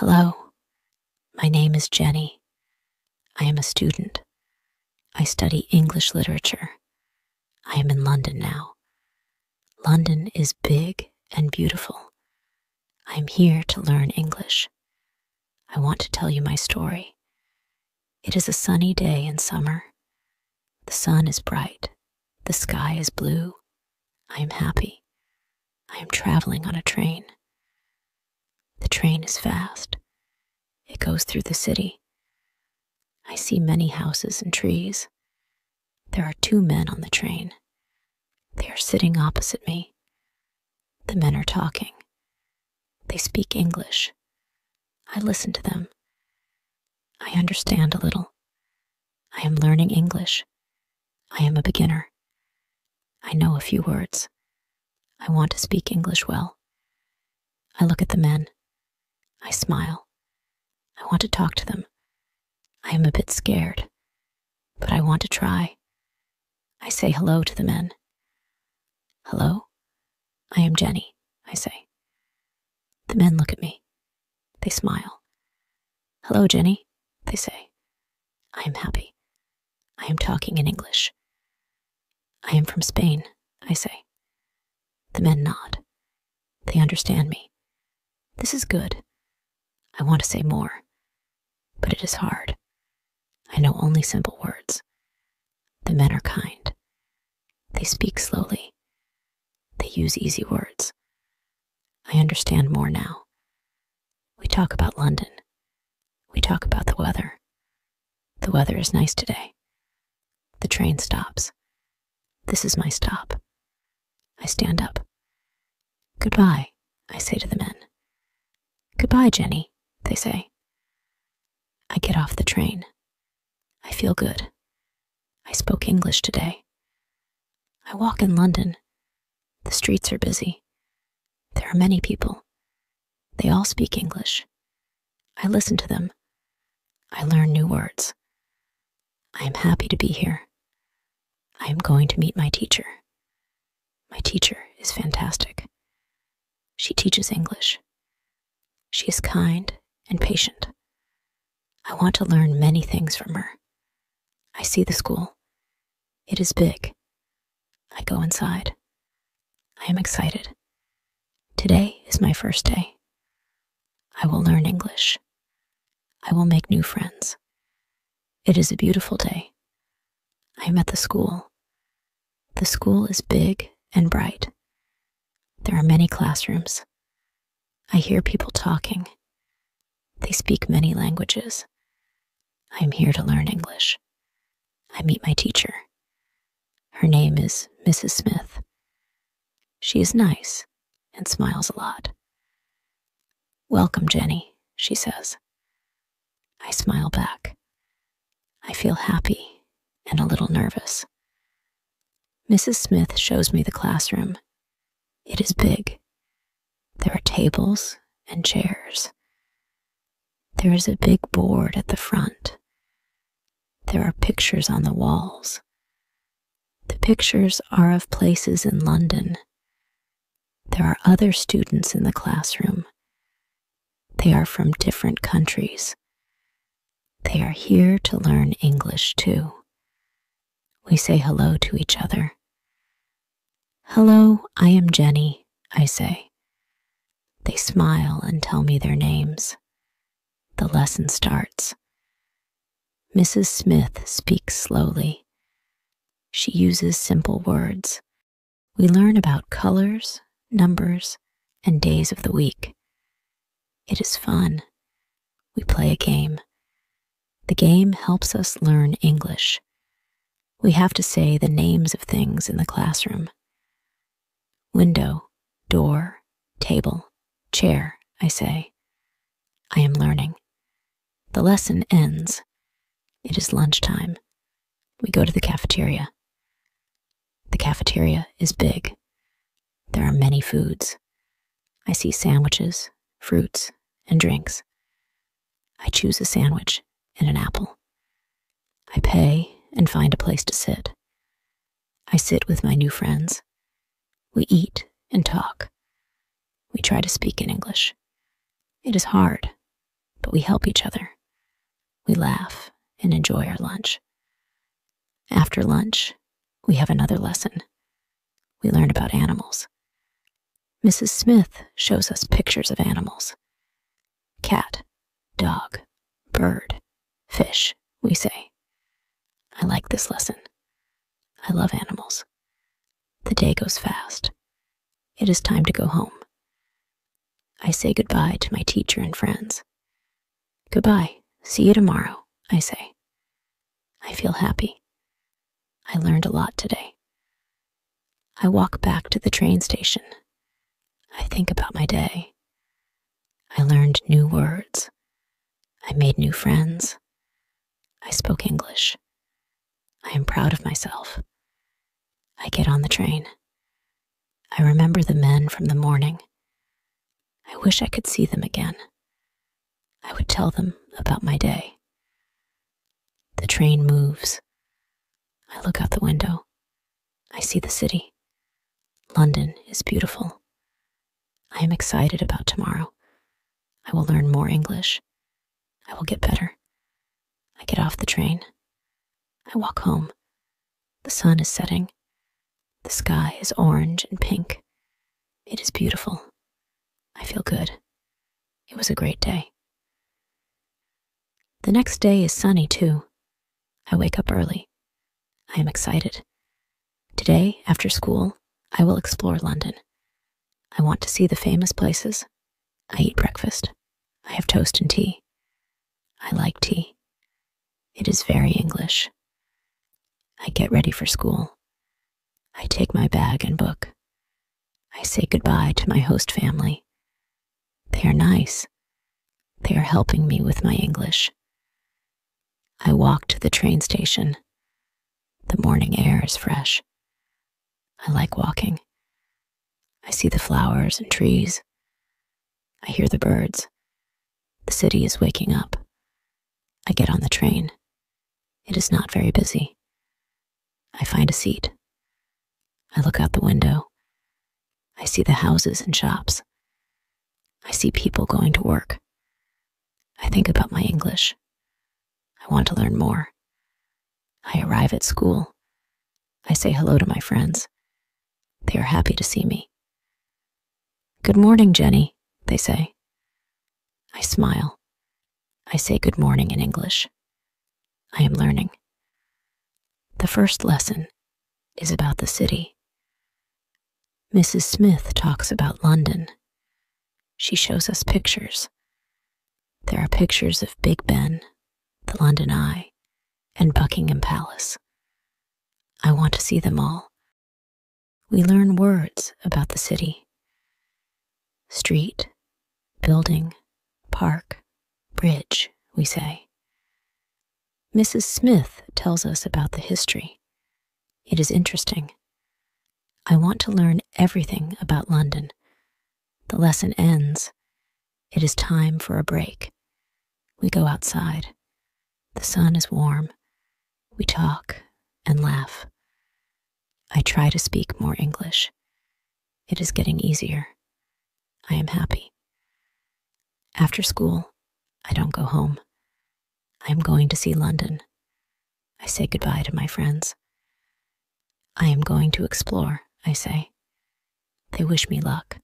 Hello, my name is Jenny. I am a student. I study English literature. I am in London now. London is big and beautiful. I am here to learn English. I want to tell you my story. It is a sunny day in summer. The sun is bright. The sky is blue. I am happy. I am traveling on a train. The train is fast. It goes through the city. I see many houses and trees. There are two men on the train. They are sitting opposite me. The men are talking. They speak English. I listen to them. I understand a little. I am learning English. I am a beginner. I know a few words. I want to speak English well. I look at the men. I smile. I want to talk to them. I am a bit scared, but I want to try. I say hello to the men. Hello? I am Jenny, I say. The men look at me. They smile. Hello, Jenny, they say. I am happy. I am talking in English. I am from Spain, I say. The men nod. They understand me. This is good. I want to say more, but it is hard. I know only simple words. The men are kind. They speak slowly. They use easy words. I understand more now. We talk about London. We talk about the weather. The weather is nice today. The train stops. This is my stop. I stand up. Goodbye, I say to the men. Goodbye, Jenny, they say. I get off the train. I feel good. I spoke English today. I walk in London. The streets are busy. There are many people. They all speak English. I listen to them. I learn new words. I am happy to be here. I am going to meet my teacher. My teacher is fantastic. She teaches English. She is kind and patient. I want to learn many things from her. I see the school. It is big. I go inside. I am excited. Today is my first day. I will learn English. I will make new friends. It is a beautiful day. I am at the school. The school is big and bright. There are many classrooms. I hear people talking. They speak many languages. I am here to learn English. I meet my teacher. Her name is Mrs. Smith. She is nice and smiles a lot. Welcome, Jenny, she says. I smile back. I feel happy and a little nervous. Mrs. Smith shows me the classroom. It is big. There are tables and chairs. There is a big board at the front. There are pictures on the walls. The pictures are of places in London. There are other students in the classroom. They are from different countries. They are here to learn English too. We say hello to each other. Hello, I am Jenny, I say. They smile and tell me their names. The lesson starts. Mrs. Smith speaks slowly. She uses simple words. We learn about colors, numbers, and days of the week. It is fun. We play a game. The game helps us learn English. We have to say the names of things in the classroom window, door, table, chair, I say. I am learning. The lesson ends. It is lunchtime. We go to the cafeteria. The cafeteria is big. There are many foods. I see sandwiches, fruits, and drinks. I choose a sandwich and an apple. I pay and find a place to sit. I sit with my new friends. We eat and talk. We try to speak in English. It is hard, but we help each other. We laugh and enjoy our lunch. After lunch, we have another lesson. We learn about animals. Mrs. Smith shows us pictures of animals cat, dog, bird, fish, we say. I like this lesson. I love animals. The day goes fast. It is time to go home. I say goodbye to my teacher and friends. Goodbye. See you tomorrow, I say. I feel happy. I learned a lot today. I walk back to the train station. I think about my day. I learned new words. I made new friends. I spoke English. I am proud of myself. I get on the train. I remember the men from the morning. I wish I could see them again. I would tell them about my day. The train moves. I look out the window. I see the city. London is beautiful. I am excited about tomorrow. I will learn more English. I will get better. I get off the train. I walk home. The sun is setting. The sky is orange and pink. It is beautiful. I feel good. It was a great day. The next day is sunny too. I wake up early. I am excited. Today, after school, I will explore London. I want to see the famous places. I eat breakfast. I have toast and tea. I like tea. It is very English. I get ready for school. I take my bag and book. I say goodbye to my host family. They are nice. They are helping me with my English. I walk to the train station. The morning air is fresh. I like walking. I see the flowers and trees. I hear the birds. The city is waking up. I get on the train. It is not very busy. I find a seat. I look out the window. I see the houses and shops. I see people going to work. I think about my English. I want to learn more. I arrive at school. I say hello to my friends. They are happy to see me. Good morning, Jenny, they say. I smile. I say good morning in English. I am learning. The first lesson is about the city. Mrs. Smith talks about London. She shows us pictures. There are pictures of Big Ben, the London Eye, and Buckingham Palace. I want to see them all. We learn words about the city street, building, park, bridge, we say. Mrs. Smith tells us about the history. It is interesting. I want to learn everything about London. The lesson ends. It is time for a break. We go outside. The sun is warm. We talk and laugh. I try to speak more English. It is getting easier. I am happy. After school, I don't go home. I am going to see London. I say goodbye to my friends. I am going to explore, I say. They wish me luck.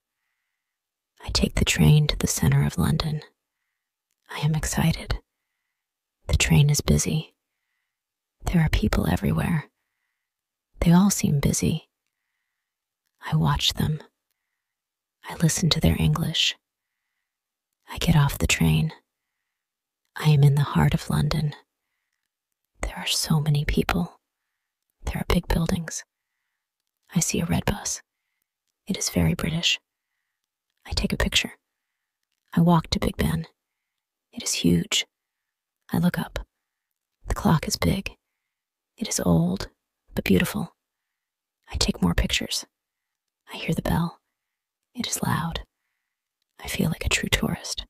I take the train to the center of London. I am excited. The train is busy. There are people everywhere. They all seem busy. I watch them. I listen to their English. I get off the train. I am in the heart of London. There are so many people. There are big buildings. I see a red bus. It is very British. I take a picture. I walk to Big Ben. It is huge. I look up. The clock is big. It is old, but beautiful. I take more pictures. I hear the bell. It is loud. I feel like a true tourist.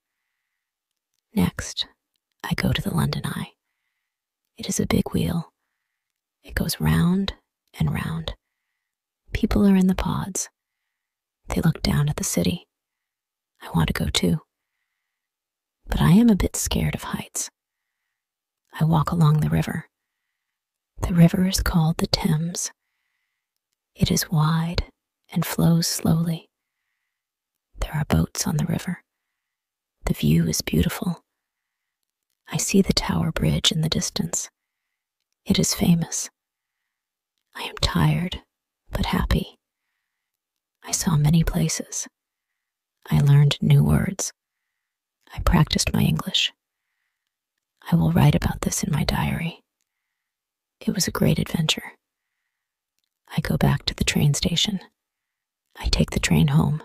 Next, I go to the London Eye. It is a big wheel. It goes round and round. People are in the pods. They look down at the city. I want to go too. but I am a bit scared of heights. I walk along the river. The river is called the Thames. It is wide and flows slowly. There are boats on the river. The view is beautiful. I see the Tower Bridge in the distance. It is famous. I am tired, but happy. I saw many places. I learned new words. I practiced my English. I will write about this in my diary. It was a great adventure. I go back to the train station. I take the train home.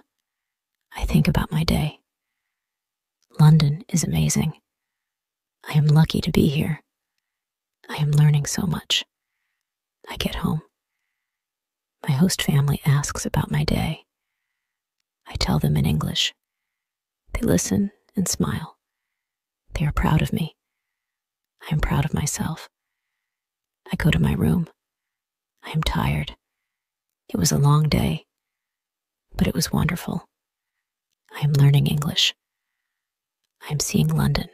I think about my day. London is amazing. I am lucky to be here. I am learning so much. I get home. My host family asks about my day. I tell them in English. They listen and smile. They are proud of me. I am proud of myself. I go to my room. I am tired. It was a long day, but it was wonderful. I am learning English. I am seeing London.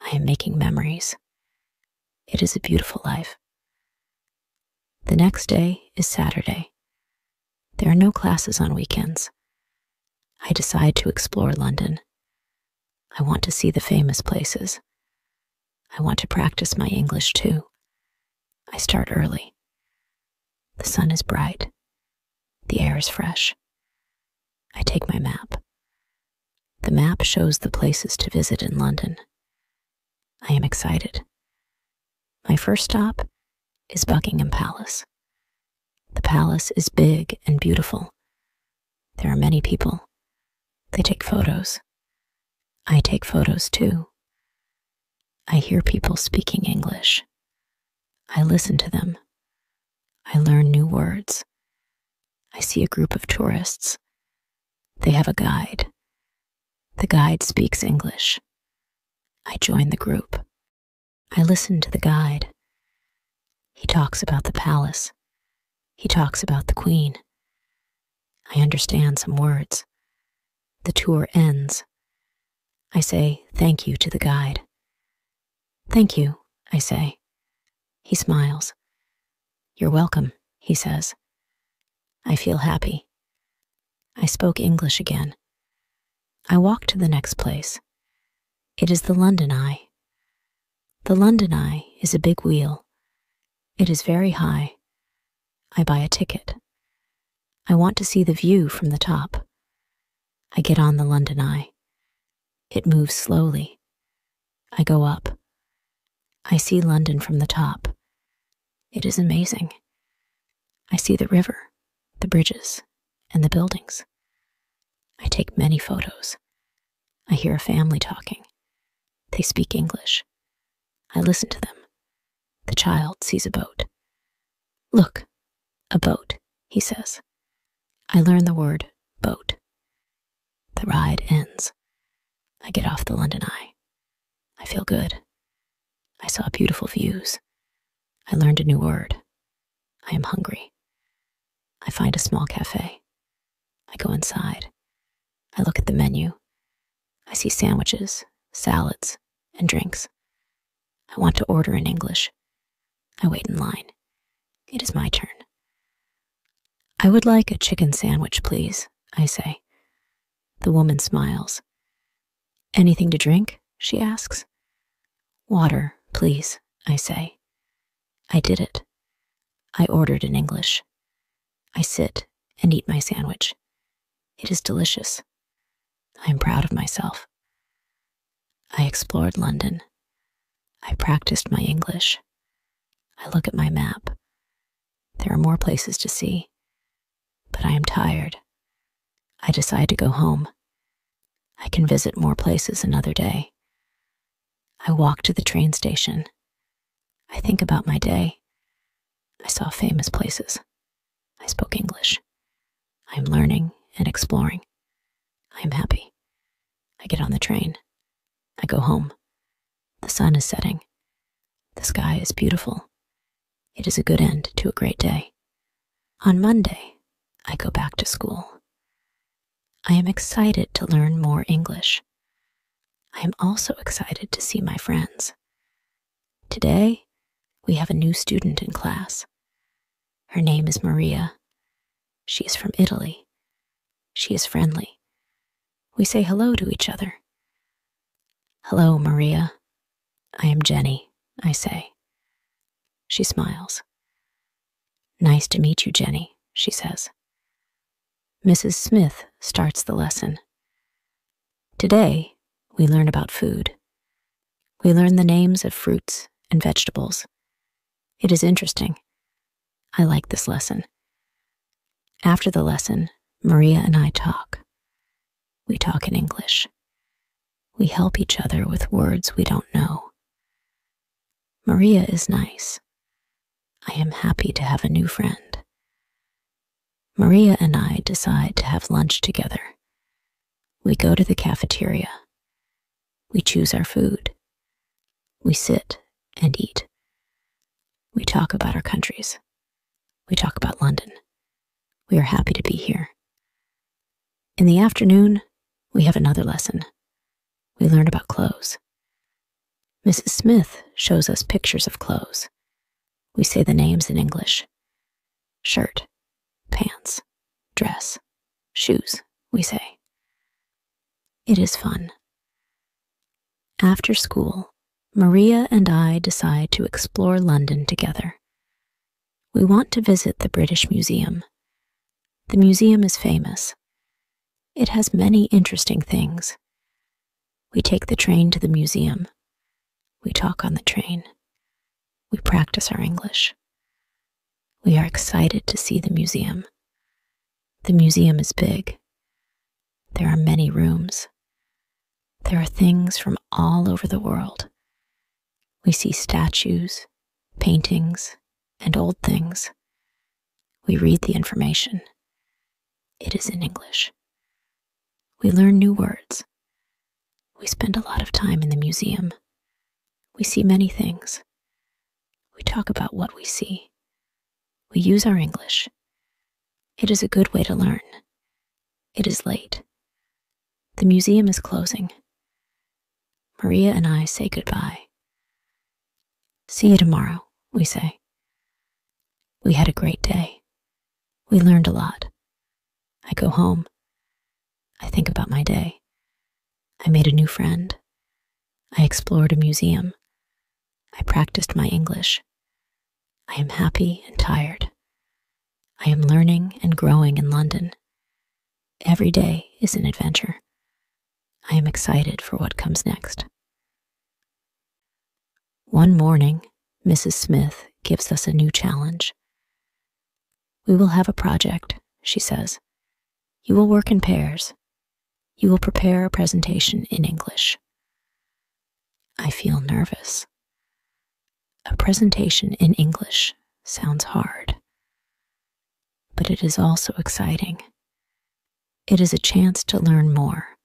I am making memories. It is a beautiful life. The next day is Saturday. There are no classes on weekends. I decide to explore London. I want to see the famous places. I want to practice my English too. I start early. The sun is bright. The air is fresh. I take my map. The map shows the places to visit in London. I am excited. My first stop is Buckingham Palace. The palace is big and beautiful. There are many people. They take photos. I take photos too. I hear people speaking English. I listen to them. I learn new words. I see a group of tourists. They have a guide. The guide speaks English. I join the group. I listen to the guide. He talks about the palace. He talks about the queen. I understand some words. The tour ends. I say thank you to the guide. Thank you, I say. He smiles. You're welcome, he says. I feel happy. I spoke English again. I walk to the next place. It is the London Eye. The London Eye is a big wheel. It is very high. I buy a ticket. I want to see the view from the top. I get on the London Eye. It moves slowly. I go up. I see London from the top. It is amazing. I see the river, the bridges, and the buildings. I take many photos. I hear a family talking. They speak English. I listen to them. The child sees a boat. Look, a boat, he says. I learn the word boat. The ride ends. I get off the London Eye. I feel good. I saw beautiful views. I learned a new word. I am hungry. I find a small cafe. I go inside. I look at the menu. I see sandwiches, salads, and drinks. I want to order in English. I wait in line. It is my turn. I would like a chicken sandwich, please, I say. The woman smiles. Anything to drink? she asks. Water, please, I say. I did it. I ordered in English. I sit and eat my sandwich. It is delicious. I am proud of myself. I explored London. I practiced my English. I look at my map. There are more places to see, but I am tired. I decide to go home. I can visit more places another day. I walk to the train station. I think about my day. I saw famous places. I spoke English. I am learning and exploring. I am happy. I get on the train. I go home. The sun is setting. The sky is beautiful. It is a good end to a great day. On Monday, I go back to school. I am excited to learn more English. I am also excited to see my friends. Today, we have a new student in class. Her name is Maria. She is from Italy. She is friendly. We say hello to each other. Hello, Maria. I am Jenny, I say. She smiles. Nice to meet you, Jenny, she says. Mrs. Smith starts the lesson. Today, we learn about food. We learn the names of fruits and vegetables. It is interesting. I like this lesson. After the lesson, Maria and I talk. We talk in English. We help each other with words we don't know. Maria is nice. I am happy to have a new friend. Maria and I decide to have lunch together. We go to the cafeteria. We choose our food. We sit and eat. We talk about our countries. We talk about London. We are happy to be here. In the afternoon, we have another lesson. We learn about clothes. Mrs. Smith shows us pictures of clothes. We say the names in English shirt, pants, dress, shoes, we say. It is fun. After school, Maria and I decide to explore London together. We want to visit the British Museum. The museum is famous. It has many interesting things. We take the train to the museum. We talk on the train. We practice our English. We are excited to see the museum. The museum is big. There are many rooms. There are things from all over the world. We see statues, paintings, and old things. We read the information. It is in English. We learn new words. We spend a lot of time in the museum. We see many things. We talk about what we see. We use our English. It is a good way to learn. It is late. The museum is closing. Maria and I say goodbye. See you tomorrow, we say. We had a great day. We learned a lot. I go home. I think about my day. I made a new friend. I explored a museum. I practiced my English. I am happy and tired. I am learning and growing in London. Every day is an adventure. I am excited for what comes next. One morning, Mrs. Smith gives us a new challenge. We will have a project, she says. You will work in pairs. You will prepare a presentation in English. I feel nervous. A presentation in English sounds hard, but it is also exciting. It is a chance to learn more.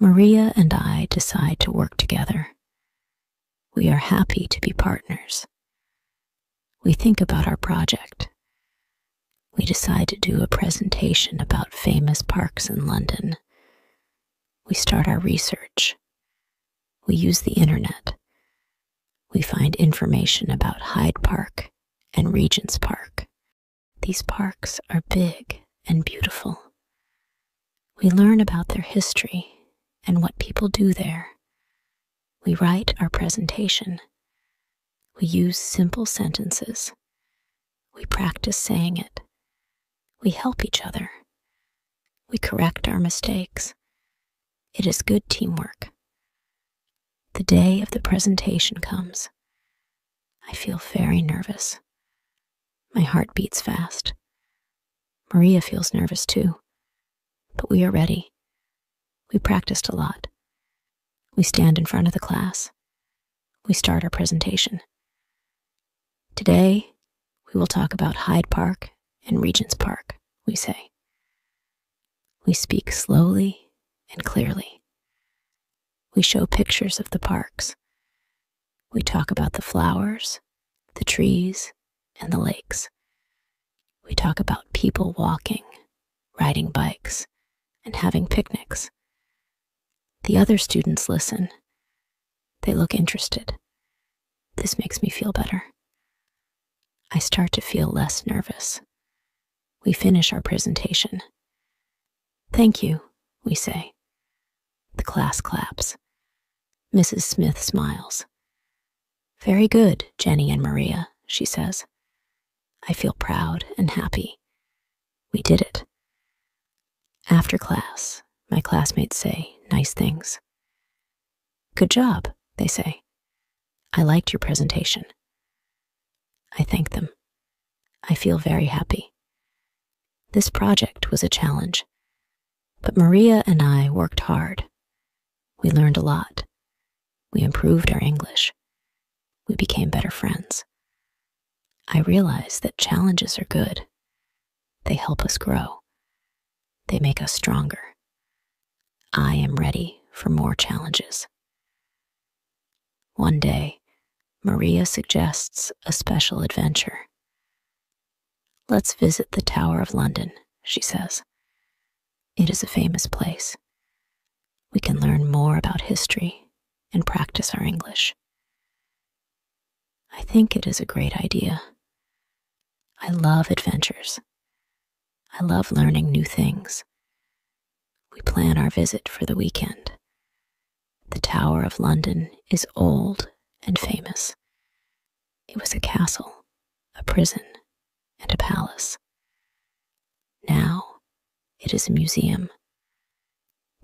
Maria and I decide to work together. We are happy to be partners. We think about our project. We decide to do a presentation about famous parks in London. We start our research. We use the internet. We find information about Hyde Park and Regent's Park. These parks are big and beautiful. We learn about their history and what people do there. We write our presentation. We use simple sentences. We practice saying it. We help each other. We correct our mistakes. It is good teamwork. The day of the presentation comes. I feel very nervous. My heart beats fast. Maria feels nervous too. But we are ready. We practiced a lot. We stand in front of the class. We start our presentation. Today, we will talk about Hyde Park and Regent's Park, we say. We speak slowly and clearly. We show pictures of the parks. We talk about the flowers, the trees, and the lakes. We talk about people walking, riding bikes, and having picnics. The other students listen. They look interested. This makes me feel better. I start to feel less nervous. We finish our presentation. Thank you, we say. The class claps. Mrs. Smith smiles. Very good, Jenny and Maria, she says. I feel proud and happy. We did it. After class, my classmates say nice things. Good job, they say. I liked your presentation. I thank them. I feel very happy. This project was a challenge, but Maria and I worked hard. We learned a lot. We improved our English. We became better friends. I realize that challenges are good. They help us grow. They make us stronger. I am ready for more challenges. One day, Maria suggests a special adventure. Let's visit the Tower of London, she says. It is a famous place. We can learn more about history and practice our English. I think it is a great idea. I love adventures. I love learning new things. We plan our visit for the weekend. The Tower of London is old and famous. It was a castle, a prison, and a palace. Now it is a museum.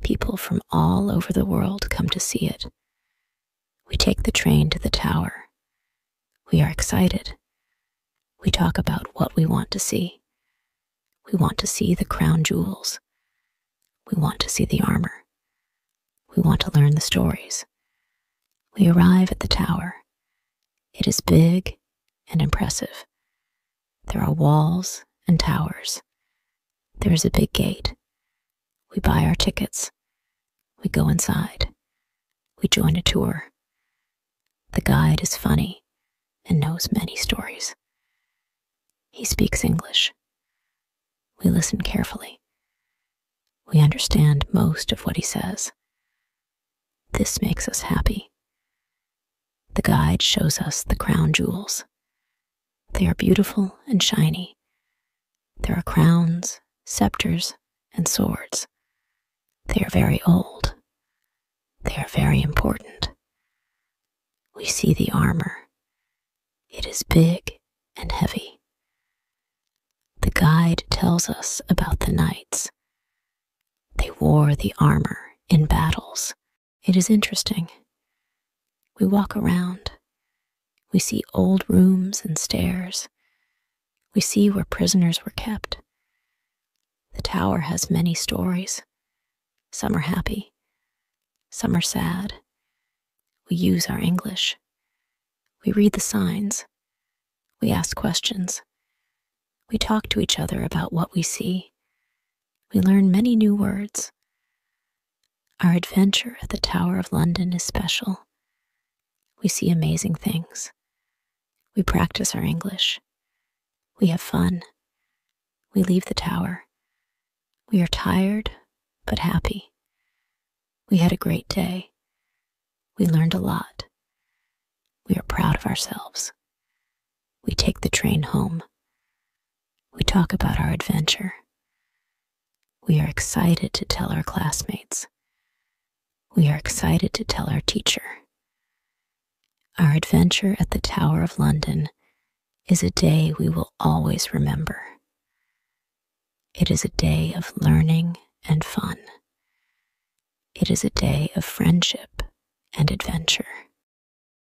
People from all over the world come to see it. We take the train to the tower. We are excited. We talk about what we want to see. We want to see the crown jewels. We want to see the armor. We want to learn the stories. We arrive at the tower. It is big and impressive. There are walls and towers. There is a big gate. We buy our tickets. We go inside. We join a tour. The guide is funny and knows many stories. He speaks English. We listen carefully. We understand most of what he says. This makes us happy. The guide shows us the crown jewels. They are beautiful and shiny. There are crowns, scepters, and swords. They are very old. They are very important. We see the armor. It is big and heavy. The guide tells us about the knights. They wore the armor in battles. It is interesting. We walk around. We see old rooms and stairs. We see where prisoners were kept. The tower has many stories. Some are happy, some are sad. We use our English. We read the signs. We ask questions. We talk to each other about what we see. We learn many new words. Our adventure at the Tower of London is special. We see amazing things. We practice our English. We have fun. We leave the tower. We are tired, but happy. We had a great day. We learned a lot. We are proud of ourselves. We take the train home. We talk about our adventure. We are excited to tell our classmates. We are excited to tell our teacher. Our adventure at the Tower of London is a day we will always remember. It is a day of learning and fun. It is a day of friendship and adventure.